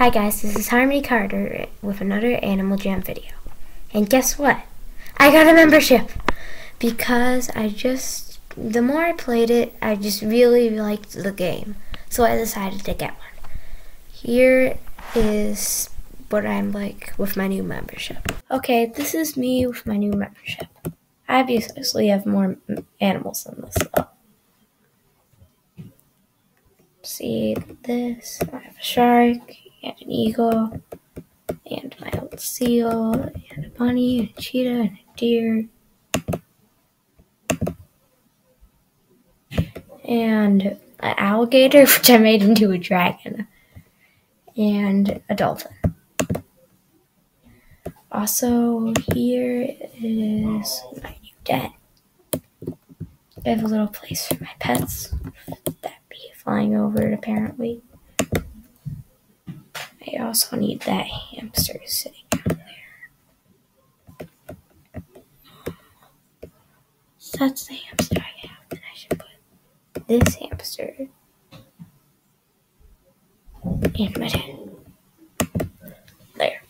Hi guys, this is Harmony Carter with another Animal Jam video. And guess what? I got a membership! Because I just, the more I played it, I just really liked the game. So I decided to get one. Here is what I'm like with my new membership. Okay, this is me with my new membership. I obviously have more animals than this though. See this? I have a shark, and an eagle, and my old seal, and a bunny, and a cheetah, and a deer, and an alligator, which I made into a dragon, and a dolphin. Also, here is my new den. I have a little place for my pets that be flying over it apparently. I also need that hamster sitting down there. So that's the hamster I have. Then I should put this hamster in my den. There.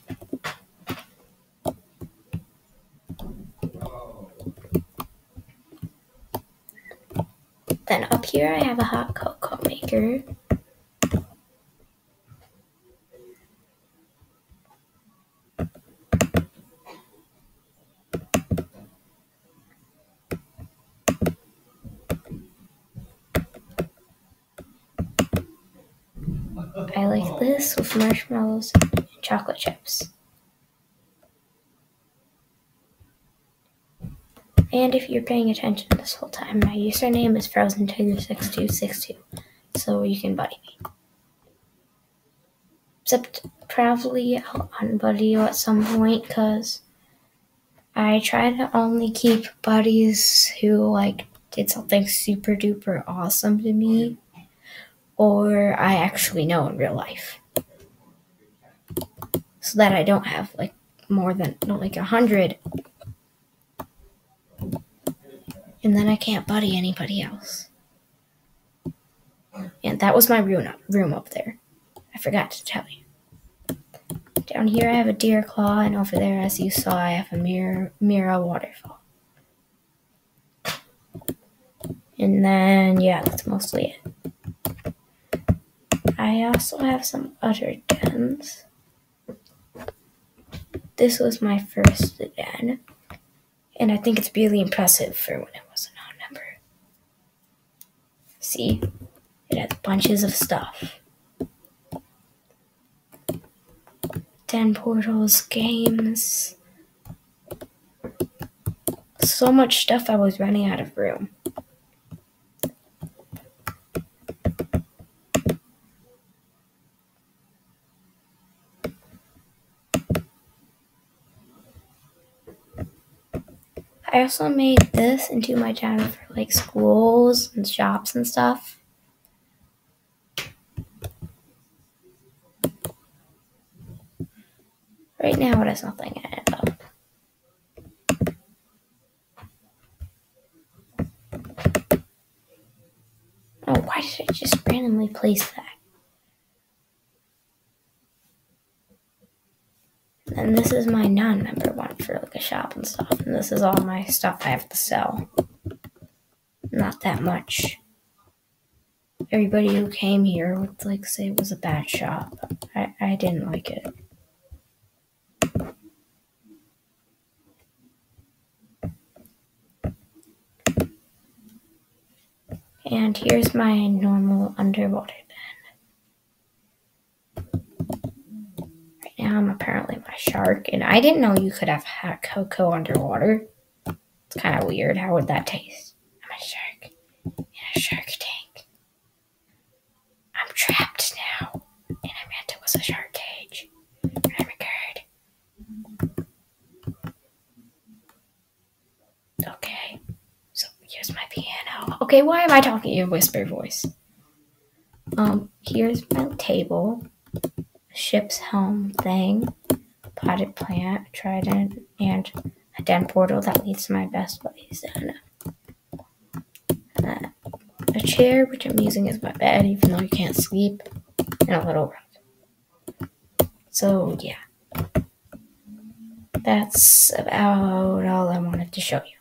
Then up here I have a hot cocoa maker. I like this with marshmallows and chocolate chips. And if you're paying attention this whole time, my username is FrozenTiger6262, so you can buddy me. Except probably I'll unbuddy you at some point, because I try to only keep buddies who, like, did something super duper awesome to me or I actually know in real life. So that I don't have like more than not like a hundred. And then I can't buddy anybody else. And that was my room up, room up there. I forgot to tell you. Down here I have a deer claw, and over there, as you saw, I have a mirror, mirror waterfall. And then, yeah, that's mostly it. I also have some other dens. This was my first den, and I think it's really impressive for when it was a non-member. See, it has bunches of stuff. Den portals, games. So much stuff I was running out of room. I also made this into my channel for like schools and shops and stuff. Right now it has nothing in it though. Oh, why did I just randomly place that? And this is my non-member one for like a shop and stuff. And this is all my stuff I have to sell. Not that much. Everybody who came here would like say it was a bad shop. I, I didn't like it. And here's my normal underwater bed. Right now I'm apparently shark, and I didn't know you could have hot cocoa underwater. It's kind of weird. How would that taste? I'm a shark in a shark tank. I'm trapped now, and I meant it was a shark cage. I'm a bird. Okay, so here's my piano. Okay, why am I talking in a whisper voice? Um, here's my table ship's helm thing, potted plant, a trident, and a den portal that leads to my best buddy's den. Uh, a chair, which I'm using as my bed, even though I can't sleep, and a little rug. So, yeah. That's about all I wanted to show you.